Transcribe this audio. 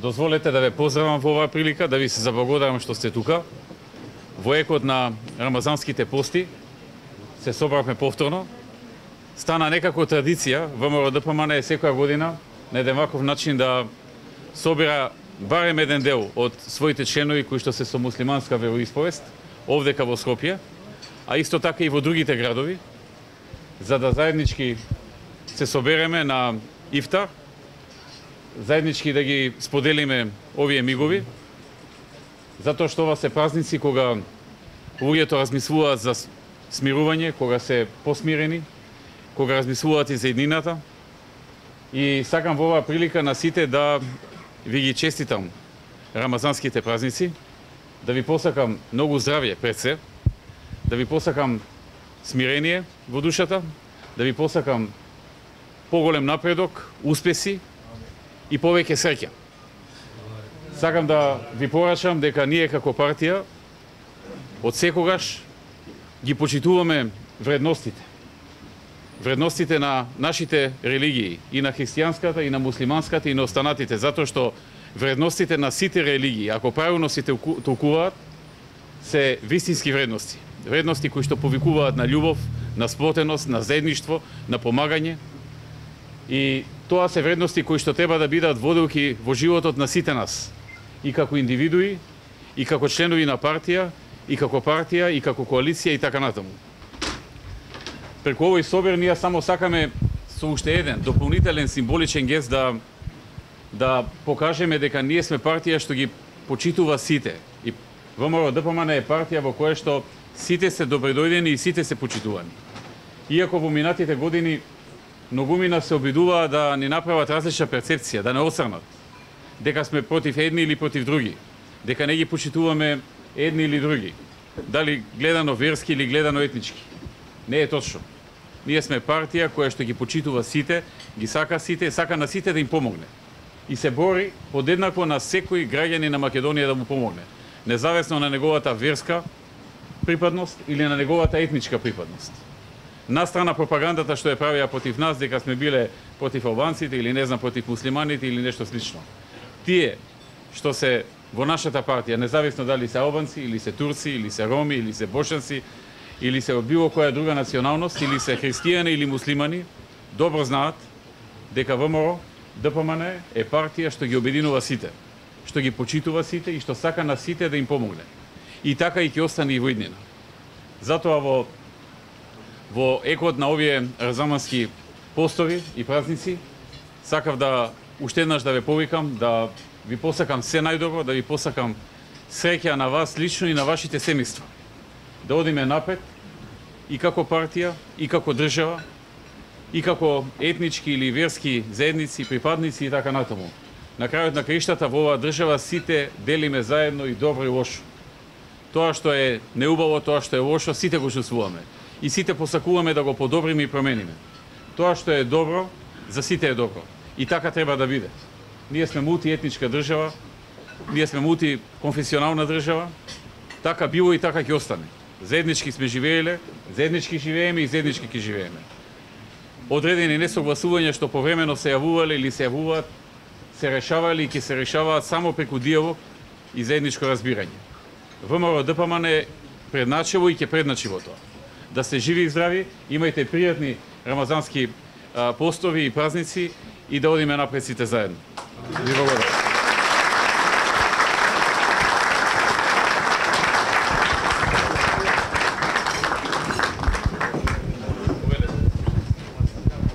Дозволете да ве поздравам во оваа прилика, да ви се заблагодарам што сте тука. Во екот на рамазанските пости се собравме повторно. Стана некако традиција ВМРО ДПМН е секоја година на еден ваков начин да собира барем еден дел од своите членови кои што се со муслиманска вероисповест овдека во Скопје, а исто така и во другите градови, за да заеднички се собереме на ифтар, заеднички да ги споделиме овие мигови, затоа што ова се празници кога луѓето размислуваат за смирување, кога се посмирени, кога размислуваат и за еднината. И сакам во оваа прилика на сите да ви ги честитам рамазанските празници, да ви посакам многу здравје пред се, да ви посакам смирение во душата, да ви посакам поголем напредок, успеси и повеќе среќа. Сакам да ви порачам дека ние како партија од секогаш ги почитуваме вредностите. Вредностите на нашите религии, и на христијанската, и на муслиманската, и на останатите, затоа што вредностите на сите религии, ако правилно се толкуваат, се вистински вредности. Вредности кои што повикуваат на љубов, на сплотеност, на заедништво, на помагање. И тоа се вредности кои што треба да бидат водилки во животот на сите нас. И како индивидуи, и како членови на партија, и како партија, и како коалиција и така натаму. Преку овој собер ние само сакаме со уште еден дополнителен символичен гест да да покажеме дека ние сме партија што ги почитува сите. И ВМРО ДПМН е партија во која што сите се добредојдени и сите се почитувани. Иако во минатите години многумина се обидува да ни направат различна перцепција, да не осрнат. Дека сме против едни или против други. Дека не ги почитуваме едни или други. Дали гледано верски или гледано етнички. Не е точно. Ние сме партија која што ги почитува сите, ги сака сите, сака на сите да им помогне. И се бори подеднакво на секој граѓани на Македонија да му помогне. Независно на неговата верска припадност или на неговата етничка припадност. Настрана пропагандата што ја правија против нас дека сме биле против албанците или не знам против муслиманите или нешто слично. Тие што се во нашата партија, независно дали се албанци, или се турци, или се роми, или се бошанци, или се од било која друга националност, или се христијани или муслимани, добро знаат дека ВМРО ДПМН е партија што ги обединува сите, што ги почитува сите и што сака на сите да им помогне. И така и ќе остане и во иднина. Затоа во во екот на овие разамански постови и празници сакав да уште еднаш да ве повикам да ви посакам се најдобро, да ви посакам среќа на вас лично и на вашите семејства. Да одиме напред и како партија, и како држава, и како етнички или верски заедници, припадници и така натаму. На крајот на краиштата во оваа држава сите делиме заедно и добро и лошо. Тоа што е неубаво, тоа што е лошо, сите го чувствуваме. И сите посакуваме да го подобриме и промениме. Тоа што е добро, за сите е добро. И така треба да биде. Ние сме мултиетничка држава, ние сме мултиконфесионална држава, така било и така ќе остане. Заеднички сме живееле, заеднички живееме и заеднички ќе живееме. Одредени несогласувања што повремено се јавувале или се јавуваат, се решавале и ќе се решаваат само преку диалог и заедничко разбирање. ВМРО ДПМН е предначево и ќе предначи во тоа. Да се живи и здрави, имајте пријатни рамазански постови и празници и да одиме напред сите заедно. Ви благодарам.